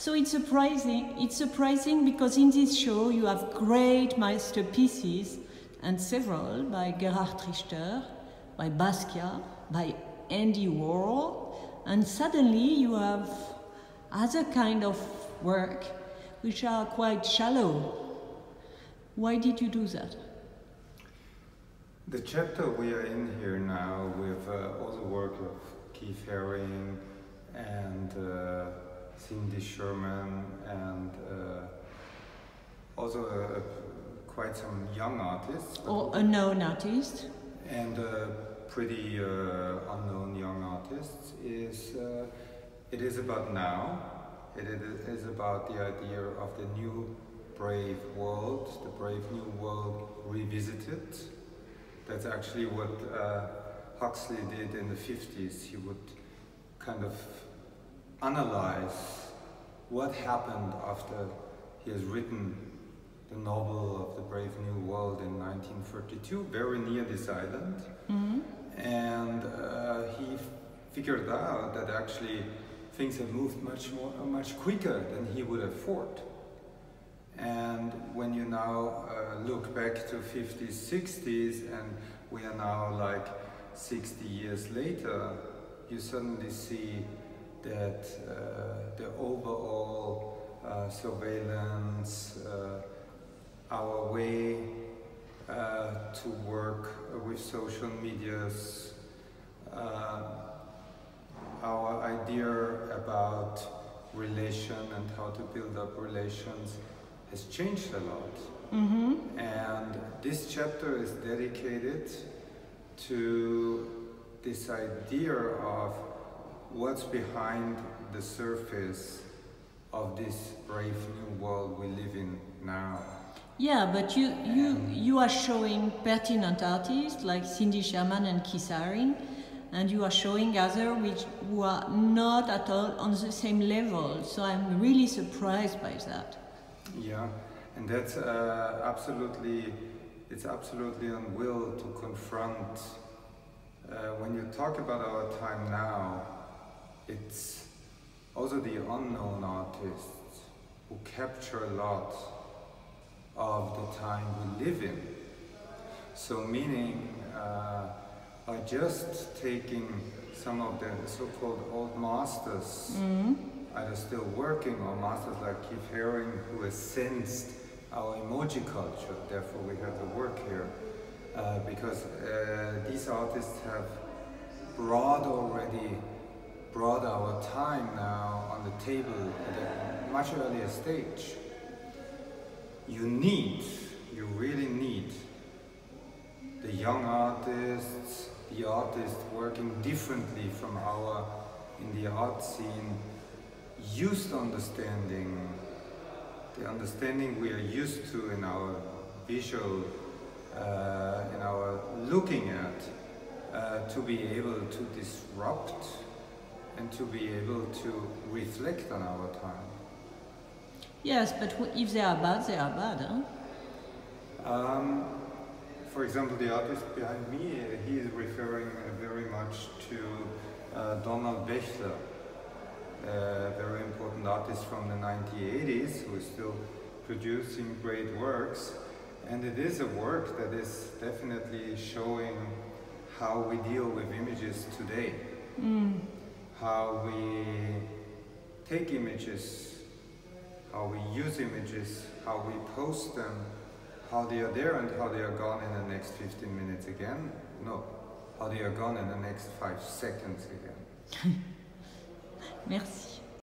So it's surprising. It's surprising because in this show you have great masterpieces and several by Gerhard Richter, by Basquiat, by Andy Warhol, and suddenly you have other kind of work which are quite shallow. Why did you do that? The chapter we are in here now with uh, all the work of Keith Haring and uh, Cindy Sherman and uh, also uh, quite some young artists. Or unknown artists. And uh, pretty uh, unknown young artists is uh, it is about now. It is about the idea of the new brave world, the brave new world revisited. That's actually what uh, Huxley did in the 50s. He would kind of analyze what happened after he has written the novel of the Brave New World in 1932, very near this island. Mm-hmm. And uh, he figured out that actually things have moved much more, much quicker than he would have thought. And when you now uh, look back to 50s, 60s, and we are now like 60 years later, you suddenly see that uh, the overall uh, surveillance, uh, our way to work with social medias, our idea about relation and how to build up relations has changed a lot. Mm-hmm. And this chapter is dedicated to this idea of what's behind the surface of this brave new world we live in now. Yeah, but you, you, you are showing pertinent artists like Cindy Sherman and Keith Haring, and you are showing others which who are not at all on the same level. So I'm really surprised by that. Yeah, and that's uh, absolutely, it's absolutely unwill to confront. Uh, when you talk about our time now, it's also the unknown artists who capture a lot of the time we live in. So meaning uh, by just taking some of the so-called old masters, mm-hmm. either still working or masters like Keith Haring who has sensed our emoji culture, therefore we have the work here. Uh, because uh, these artists have brought already brought our time now on the table at a much earlier stage. You need, you really need the young artists, the artists working differently from our, in the art scene, used understanding, the understanding we are used to in our visual, uh, in our looking at, uh, to be able to disrupt and to be able to reflect on our time. Yes, but if they are bad, they are bad, huh? Um, for example, the artist behind me, he is referring very much to uh, Donald Baechler, a very important artist from the 1980s who is still producing great works. And it is a work that is definitely showing how we deal with images today. Mm how we take images, how we use images, how we post them, how they are there and how they are gone in the next 15 minutes again. No, how they are gone in the next five seconds again. Merci.